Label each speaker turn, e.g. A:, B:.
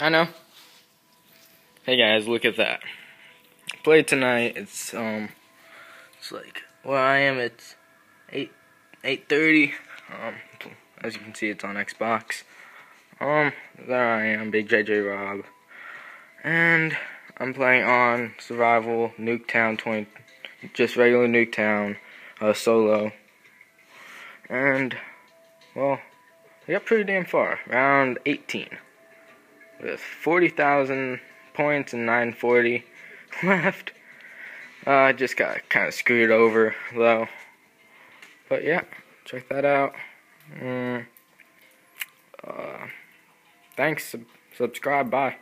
A: I know. Hey guys, look at that. Played tonight. It's um, it's like where I am. It's eight eight thirty. Um, as you can see, it's on Xbox. Um, there I am, Big JJ Rob, and I'm playing on Survival Nuketown 20, just regular Nuketown, uh, solo, and well, I got pretty damn far, round 18 with 40,000 points and 940 left. Uh, I just got kind of screwed over though. But yeah, check that out. Mm, uh, thanks. Sub subscribe. Bye.